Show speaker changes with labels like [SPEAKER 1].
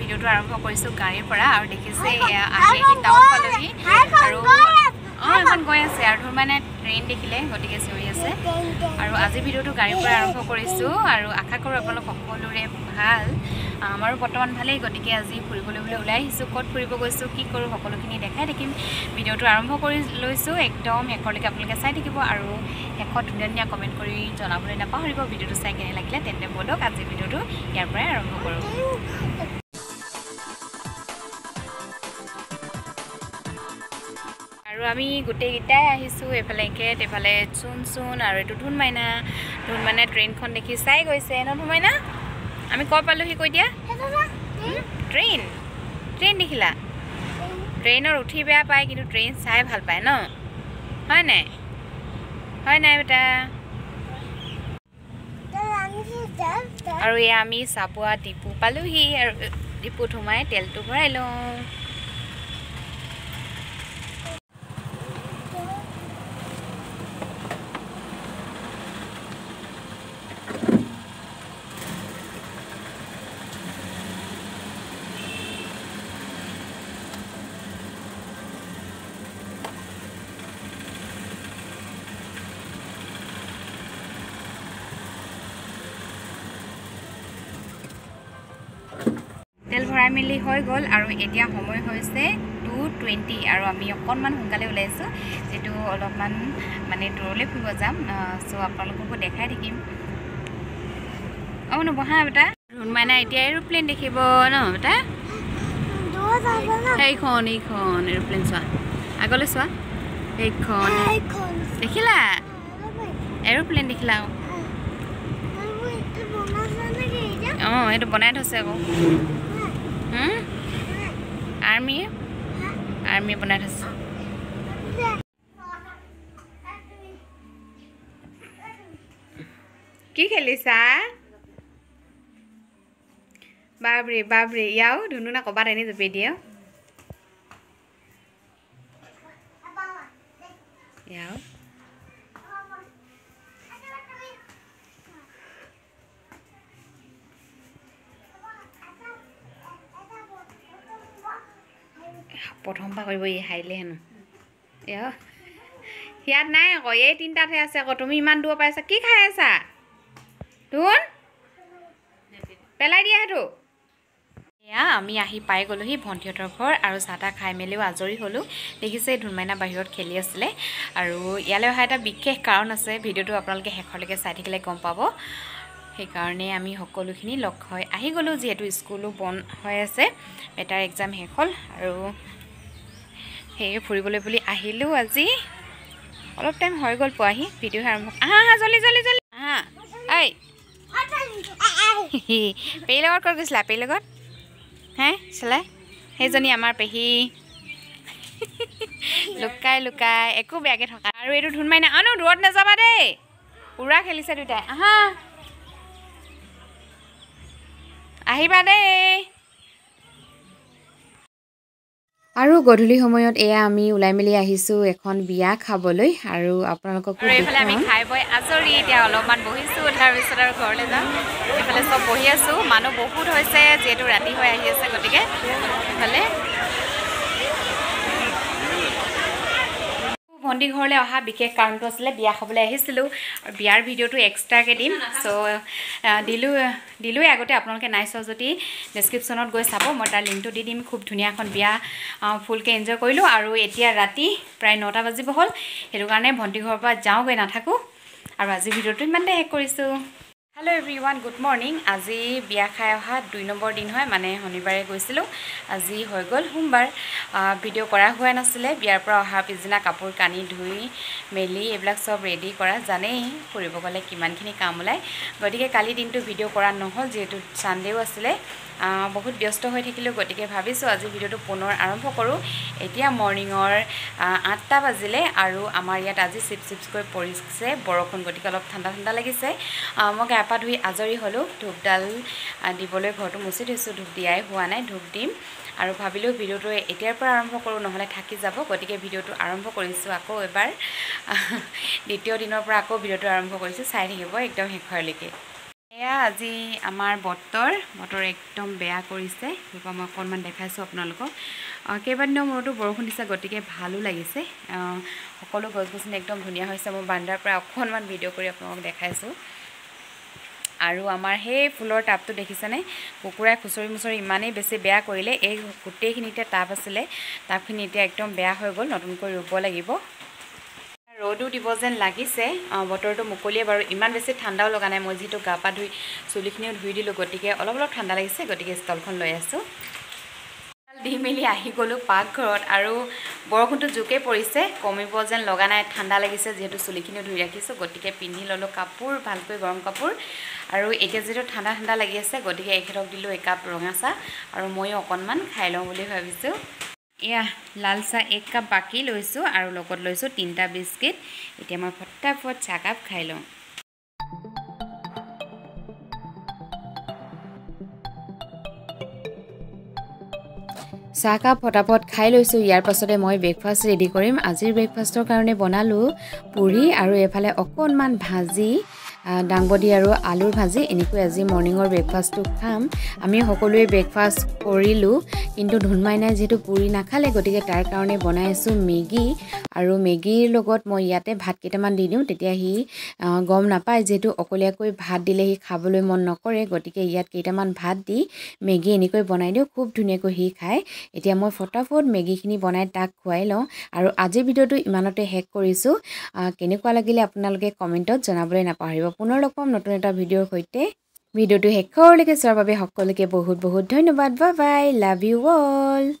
[SPEAKER 1] ভিডিঅ'টো আৰম্ভ কৰিছোঁ গাড়ীৰ পৰা আৰু দেখিছে এয়া আহি আহি টাউন পালোহি আৰু অঁ এখন গৈ আছে আৰু ধৰ মানে ট্ৰেইন দেখিলে গতিকে চিঞৰি আছে। আৰু আজি ভিডিঅ'টো গাড়ীৰ পৰা আৰম্ভ কৰিছোঁ আৰু আশা কৰোঁ আপোনালোক সকলোৰে ভাল। আমাৰো বৰ্তমান ভালেই গতিকে আজি ফুৰিবলৈ বুলি ওলাই আহিছোঁ। ক'ত ফুৰিব গৈছোঁ কি কৰোঁ সকলোখিনি দেখাই থাকিম। ভিডিঅ'টো আৰম্ভ কৰি লৈছোঁ একদম শেষলৈকে আপোনালোকে চাই থাকিব আৰু শেষত ধুনীয়া ধুনীয়া কমেণ্ট কৰি জনাবলৈ নাপাহৰিব। ভিডিঅ'টো চাই কেনে লাগিলে তেন্তে ব'লক আজি ভিডিঅ'টো ইয়াৰ পৰাই আৰম্ভ কৰোঁ। আৰু আমি গোটেইকেইটাই আহিছোঁ এইফালে একেট এইফালে চোন চোন আৰু এইটো ধুন মাইনা ধুন মাইনা ট্ৰেইনখন দেখি চাই গৈছে ন ধুন মাইনা আমি ক'ত পালোহি কৈ দিয়া? ট্ৰেইন। ট্ৰেইন দেখিলা? ট্ৰেইনত উঠি বেয়া পায় কিন্তু ট্ৰেইন চাই ভাল পায় ন? হয় নাই? হয় নাই বেটা? আৰু এয়া আমি চাবুৱা ডিপু পালোহি আৰু ডিপুত সোমাই তেলটো ভৰাই লওঁ। ভৰাই মেলি হৈ গ'ল আৰু এতিয়া সময় হৈছে টু টুৱেণ্টি আৰু আমি অকণমান সোনকালে ওলাইছোঁ যিটো অলপমান মানে দূৰলৈ ফুৰিব যাম চ' আপোনালোককো দেখাই থাকিম। অঁ নবহা বেটা? ৰুণমাইনা এতিয়া এৰোপ্লেন দেখিব ন বেটা? সেইখন এইখন এৰোপ্লেন চোৱা। আগলৈ চোৱা। সেইখন দেখিলা? এৰোপ্লেন দেখিলা অঁ। এইটো বনাই থৈছে আকৌ। আৰ্মিয়ে আৰ্মিয়ে বনাই থৈছে কি খেলিছা বাবৰে বাবৰে ইয়াও ধুনু না ক'ৰবাত এনেই জপিয়াই দিয়ে ইয়াও প্ৰথমবাৰ কৰিব ই হাৰিলে হেনো। ইয়াত নাই আকৌ এই তিনিটাতহে আছে আকৌ। তুমি ইমান দূৰ পাইছা কি খাই আছা? ধুন। পেলাই দিয়া সেইটো। এয়া আমি আহি পাই গ'লোহি ভণ্টিহঁতৰ ঘৰ আৰু চাহ তাহ খাই মেলিও আজৰি হ'লোঁ। দেখিছে ধুনমাইনা বাহিৰত খেলি আছিলে। আৰু ইয়ালৈ অহা এটা বিশেষ কাৰণ আছে ভিডিঅ'টো আপোনালোকে শেষলৈকে চাই থাকিলে গম পাব। সেইকাৰণে আমি সকলোখিনি লগ হৈ আহি গ'লোঁ যিহেতু স্কুলো বন্ধ হৈ আছে। বেটাৰ এক্সাম শেষ হ'ল আৰু সেয়ে ফুৰিবলৈ বুলি আহিলোঁ আজি। অলপ টাইম হৈ গ'ল পোৱাহি ভিডিঅ' আৰম্ভ। আহা আহা জল্দি আহা ঐ পেহীৰ লগত ক'ত গৈছিলা? পেহীৰ লগত? হে চলাই সেইজনী আমাৰ পেহী। লুকাই লুকাই একো বেয়াকৈ থকা আৰু এইটো ধুন মাৰি নাই আনো দূৰত নাযাবা দেই। উৰা খেলিছে দুটাই আহা। আহিবা দেই। আৰু গধূলি সময়ত এয়া আমি ওলাই মেলি আহিছোঁ এখন বিয়া খাবলৈ আৰু আপোনালোককো এইফালে আমি খাই বৈ আজৰি এতিয়া অলপমান বহিছোঁ তাৰপিছত আৰু ঘৰলৈ যাম। এইফালে চব বহি আছোঁ মানুহ বহুত হৈছে যিহেতু ৰাতি হৈ আহি আছে গতিকে এইফালে ভণ্টি ঘৰলৈ অহা বিশেষ কাৰণটো আছিলে বিয়া খাবলৈ আহিছিলোঁ। বিয়াৰ ভিডিঅ'টো এক্সট্ৰাকৈ দিম। চ' দিলোঁ দিলোঁৱেই আগতে আপোনালোকে নাই চোৱা যদি ডেছক্ৰিপশ্যনত গৈ চাব। মই তাৰ লিংকটো দি দিম। খুব ধুনীয়া এখন বিয়া ফুলকৈ এনজয় কৰিলোঁ। আৰু এতিয়া ৰাতি প্ৰায় নটা বাজিব হ'ল। সেইটো কাৰণে ভণ্টি ঘৰৰ পৰা যাওঁগৈ নাথাকোঁ। আৰু আজি ভিডিঅ'টো ইমানতে শেষ কৰিছোঁ। Hello everyone good morning আজি বিয়া খাই অহা দুই নম্বৰ দিন হয় মানে শনিবাৰে গৈছিলোঁ। আজি হৈ গ'ল সোমবাৰ। ভিডিঅ' কৰা হোৱা নাছিলে। বিয়াৰ পৰা অহাৰ পিছদিনা কাপোৰ কানি ধুই মেলি এইবিলাক চব ৰেডি কৰা। জানেই ফুৰিব গ'লে কিমানখিনি কাম ওলায়। গতিকে কালি দিনটো ভিডিঅ' কৰা নহ'ল যিহেতু ছানডেও আছিলে। বহুত ব্যস্ত হৈ থাকিলোঁ গতিকে ভাবিছোঁ আজি ভিডিঅ'টো পুনৰ আৰম্ভ কৰোঁ। এতিয়া মৰ্ণিঙৰ আঠটা বাজিলে আৰু আমাৰ ইয়াত আজি চিপ চিপকৈ পৰিছে বৰষুণ গতিকে অলপ ঠাণ্ডা ঠাণ্ডা লাগিছে। মই গা পা ধুই আজৰি হ'লোঁ ধূপডাল দিবলৈ ঘৰটো মুচি থৈছোঁ ধূপ দিয়াই হোৱা নাই ধূপ দিম। আৰু ভাবিলোঁ ভিডিঅ'টো এতিয়াৰ পৰা আৰম্ভ কৰোঁ নহ'লে থাকি যাব গতিকে ভিডিঅ'টো আৰম্ভ কৰিছোঁ আকৌ এবাৰ। দ্বিতীয় দিনৰ পৰা আকৌ ভিডিঅ'টো আৰম্ভ কৰিছোঁ চাই থাকিব একদম শেষৰলৈকে। এয়া আজি আমাৰ বতৰ বতৰ একদম বেয়া কৰিছে সেইপৰা মই অকণমান দেখাইছোঁ আপোনালোকক। কেইবাদিনৰ মূৰতো বৰষুণ দিছে গতিকে ভালো লাগিছে। সকলো গছ গছনি একদম ধুনীয়া হৈছে মই বান্দাৰ পৰা অকণমান ভিডিঅ' কৰি আপোনালোকক দেখাইছোঁ। আৰু আমাৰ সেই ফুলৰ টাবটো দেখিছেনে? কুকুৰাই খুচৰি মুচৰি ইমানেই বেছি বেয়া কৰিলে এই গোটেইখিনিতে টাব আছিলে টাবখিনি এতিয়া একদম বেয়া হৈ গ'ল নতুনকৈ ৰুব লাগিব। ৰ'দো দিব যেন লাগিছে। বতৰটো মুকলিয়ে বাৰু ইমান বেছি ঠাণ্ডাও লগা নাই। মই যিহেতু গা পা ধুই চুলিখিনিও ধুই দিলোঁ গতিকে অলপ অলপ ঠাণ্ডা লাগিছে গতিকে ষ্টলখন লৈ আছোঁ। দি মেলি আহি গ'লোঁ পাকঘৰত আৰু বৰষুণটো জোকে পৰিছে কমিব যেন লগা নাই ঠাণ্ডা লাগিছে যিহেতু চুলিখিনিও ধুই ৰাখিছোঁ গতিকে পিন্ধি ল'লোঁ কাপোৰ ভালকৈ গৰম কাপোৰ। আৰু এতিয়া যিহেতু ঠাণ্ডা ঠাণ্ডা লাগি আছে গতিকে এখেতক দিলোঁ একাপ ৰঙা চাহ আৰু ময়ো অকণমান খাই লওঁ বুলি ভাবিছোঁ। এয়া লাল চাহ এক কাপ বাকী লৈছোঁ আৰু লগত লৈছোঁ তিনিটা বিস্কিট। এতিয়া মই ফটাফট চাহকাপ খাই লওঁ। চাহকাপ ফটাফট খাই লৈছোঁ। ইয়াৰ পাছতে মই ব্ৰেকফাষ্ট ৰেডি কৰিম। আজিৰ ব্ৰেকফাষ্টৰ কাৰণে বনালোঁ পুৰি আৰু এইফালে অকণমান ভাজি। দাংবডি আৰু আলুৰ ভাজি। এনেকৈ আজি মৰ্ণিঙৰ ব্ৰেকফাষ্টটো খাম। আমি সকলোৱে ব্ৰেকফাষ্ট কৰিলোঁ কিন্তু ধুনমাইনাই যিহেতু পুৰি নাখালে। গতিকে তাৰ কাৰণে বনাই আছোঁ মেগী। আৰু মেগীৰ লগত মই ইয়াতে ভাত কেইটামান দি দিওঁ। তেতিয়া সি গম নাপায় যিহেতু অকলীয়াকৈ ভাত দিলে সি খাবলৈ মন নকৰে। গতিকে ইয়াত কেইটামান ভাত দি মেগী এনেকৈ বনাই দিওঁ। খুব ধুনীয়াকৈ সি খায়। এতিয়া মই ফটাফট মেগীখিনি বনাই তাক খুৱাই লওঁ। আৰু আজিৰ ভিডিঅ'টো ইমানতে শেষ কৰিছোঁ। কেনেকুৱা লাগিলে আপোনালোকে কমেণ্টত জনাবলৈ নাপাহৰিব পুনৰ লগ পাম নতুন এটা ভিডিঅ'ৰ সৈতে। ভিডিঅ'টো শেষলৈকে চোৱাৰ বাবে সকলোকে বহুত বহুত ধন্যবাদ। Bye bye love you all